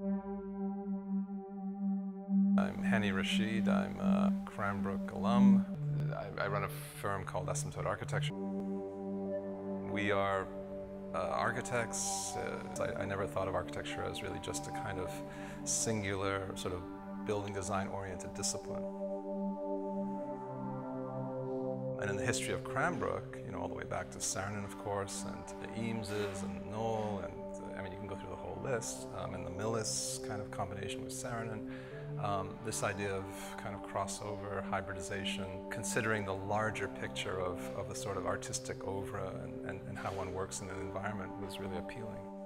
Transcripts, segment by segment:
I'm Hani Rashid. I'm a Cranbrook alum. I, I run a firm called Asymptote Architecture. We are uh, architects. Uh, I, I, never thought of architecture as really just a kind of singular, sort of building design oriented discipline. And in the history of Cranbrook, you know, all the way back to Saarinen, of course, and the Eameses and Knoll, and I mean, you can go through the um, and the Milles kind of combination with Saarinen. Um, this idea of kind of crossover, hybridization, considering the larger picture of, of the sort of artistic oeuvre and, and, and how one works in an environment was really appealing.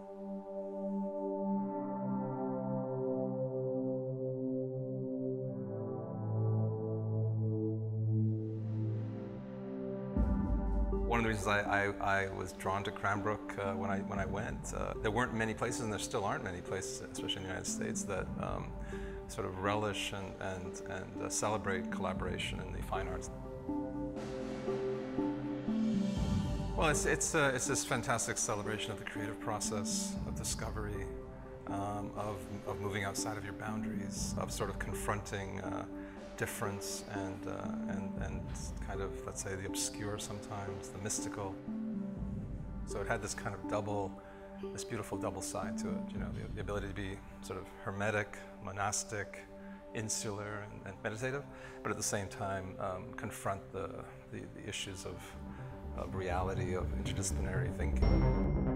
One of the reasons I, I, I was drawn to Cranbrook uh, when, I, when I went, uh, there weren't many places, and there still aren't many places, especially in the United States, that um, sort of relish and, and, and uh, celebrate collaboration in the fine arts. Well, it's, it's, uh, it's this fantastic celebration of the creative process, of discovery, um, of, of moving outside of your boundaries, of sort of confronting uh, difference and, uh, and, and kind of, let's say, the obscure sometimes, the mystical. So it had this kind of double this beautiful double side to it, you know, the, the ability to be sort of hermetic, monastic, insular, and, and meditative, but at the same time um, confront the, the, the issues of, of reality, of interdisciplinary thinking.